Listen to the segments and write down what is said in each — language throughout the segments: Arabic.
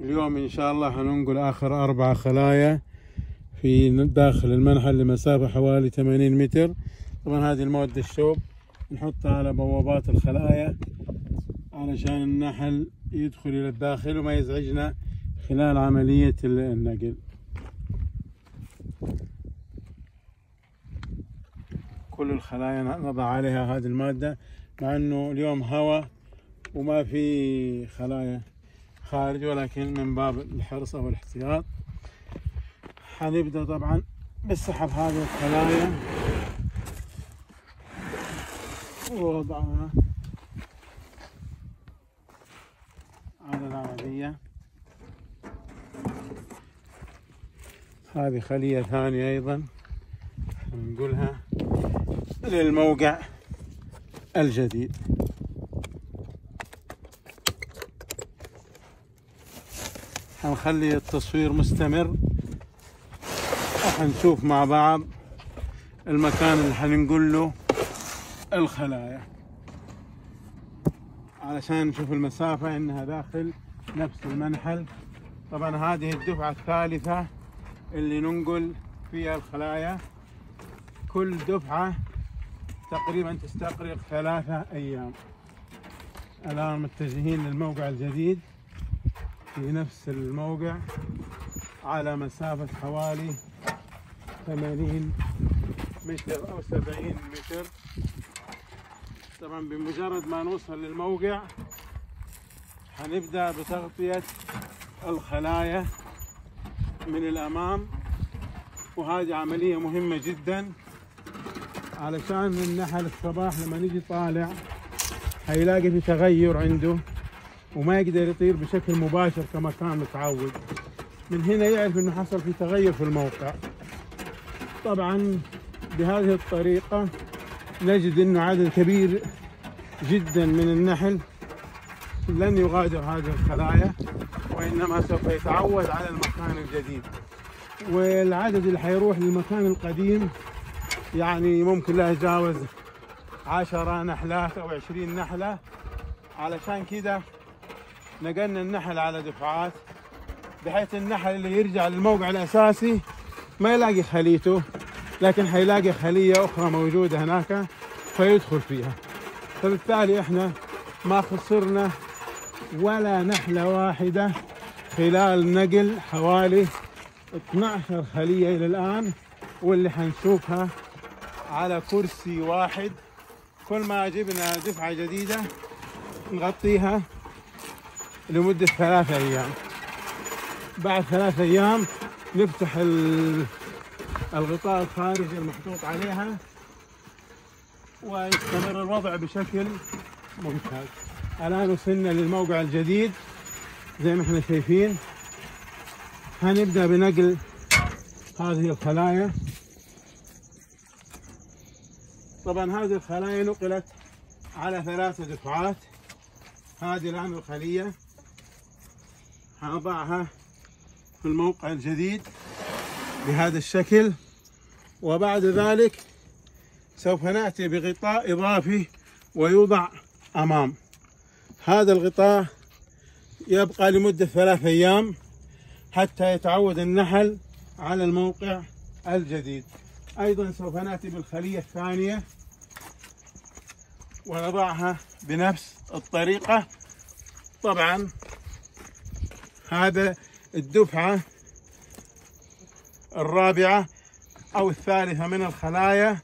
اليوم إن شاء الله هننقل آخر أربع خلايا في داخل المنحل لمسافة حوالي 80 متر. طبعا هذه المواد الشوب نحطها على بوابات الخلايا علشان النحل يدخل إلى الداخل وما يزعجنا خلال عملية النقل. كل الخلايا نضع عليها هذه المادة مع أنه اليوم هواء وما في خلايا. خارج ولكن من باب الحرص أو الاحتياط. حنبدأ طبعا بسحب هذه الخلايا. ووضعها على العملية هذه خلية ثانية أيضا. نقولها للموقع الجديد. حنخلي التصوير مستمر. وحنشوف مع بعض المكان اللي حننقل له الخلايا. علشان نشوف المسافة إنها داخل نفس المنحل. طبعا هذه الدفعة الثالثة اللي ننقل فيها الخلايا. كل دفعة تقريبا تستغرق ثلاثة أيام. الآن متجهين للموقع الجديد. في نفس الموقع على مسافة حوالي 80 متر أو 70 متر. طبعا بمجرد ما نوصل للموقع حنبدأ بتغطية الخلايا من الأمام. وهذه عملية مهمة جدا علشان النحل الصباح لما نيجي طالع حيلاقي في تغير عنده. وما يقدر يطير بشكل مباشر كما كان متعود. من هنا يعرف إنه حصل في تغير في الموقع. طبعا بهذه الطريقة نجد إنه عدد كبير جدا من النحل لن يغادر هذه الخلايا وإنما سوف يتعود على المكان الجديد. والعدد اللي حيروح للمكان القديم يعني ممكن لا يتجاوز عشرة نحلات أو عشرين نحلة. علشان كده نقلنا النحل على دفعات بحيث النحل اللي يرجع للموقع الأساسي ما يلاقي خليته لكن حيلاقي خلية أخرى موجودة هناك فيدخل فيها. فبالتالي إحنا ما خسرنا ولا نحلة واحدة خلال نقل حوالي 12 خلية إلى الآن واللي حنشوفها على كرسي واحد. كل ما جبنا دفعة جديدة نغطيها لمدة ثلاثة أيام. بعد ثلاثة أيام نفتح الغطاء الخارجي المحطوط عليها ويستمر الوضع بشكل ممتاز. الآن وصلنا للموقع الجديد زي ما إحنا شايفين. هنبدأ بنقل هذه الخلايا. طبعا هذه الخلايا نقلت على ثلاثة دفعات. هذه الآن الخلية. هنضعها في الموقع الجديد بهذا الشكل. وبعد ذلك سوف نأتي بغطاء إضافي ويوضع أمام. هذا الغطاء يبقى لمدة ثلاث أيام حتى يتعود النحل على الموقع الجديد. أيضا سوف نأتي بالخلية الثانية ونضعها بنفس الطريقة. طبعا هذا الدفعة الرابعة أو الثالثة من الخلايا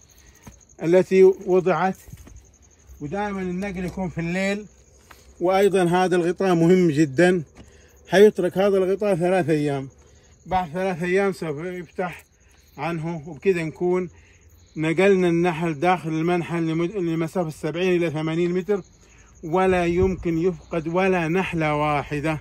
التي وضعت. ودائما النقل يكون في الليل وأيضا هذا الغطاء مهم جدا. حيترك هذا الغطاء ثلاث أيام. بعد ثلاث أيام سوف يفتح عنه وبكذا نكون نقلنا النحل داخل المنحل لمسافة 70 إلى 80 متر. ولا يمكن يفقد ولا نحلة واحدة.